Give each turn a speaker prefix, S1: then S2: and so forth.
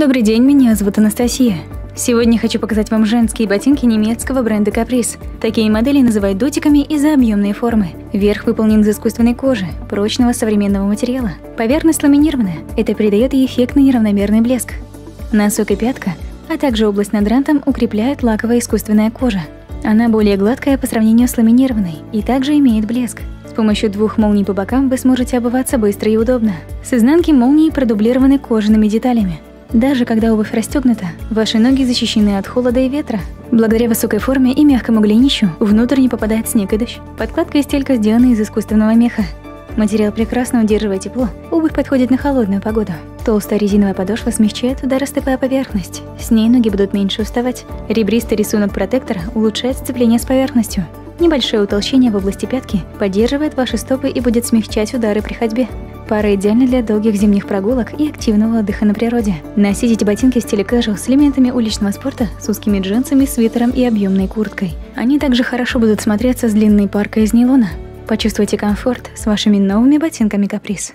S1: Добрый день, меня зовут Анастасия. Сегодня хочу показать вам женские ботинки немецкого бренда Caprice. Такие модели называют дотиками из-за объемной формы. Верх выполнен из искусственной кожи, прочного современного материала. Поверхность ламинированная, это придает ей эффектный неравномерный блеск. Носок и пятка, а также область над рантом укрепляет лаковая искусственная кожа. Она более гладкая по сравнению с ламинированной и также имеет блеск. С помощью двух молний по бокам вы сможете обуваться быстро и удобно. С изнанки молнии продублированы кожаными деталями – даже когда обувь расстегнута, ваши ноги защищены от холода и ветра. Благодаря высокой форме и мягкому голенищу внутрь не попадает снег и дождь. Подкладка и стелька сделаны из искусственного меха. Материал прекрасно удерживает тепло, обувь подходит на холодную погоду. Толстая резиновая подошва смягчает удар, стопая поверхность. С ней ноги будут меньше уставать. Ребристый рисунок протектора улучшает сцепление с поверхностью. Небольшое утолщение в области пятки поддерживает ваши стопы и будет смягчать удары при ходьбе. Пара идеальна для долгих зимних прогулок и активного отдыха на природе. Носите ботинки в стиле casual с элементами уличного спорта, с узкими джинсами, свитером и объемной курткой. Они также хорошо будут смотреться с длинной паркой из нейлона. Почувствуйте комфорт с вашими новыми ботинками Каприз.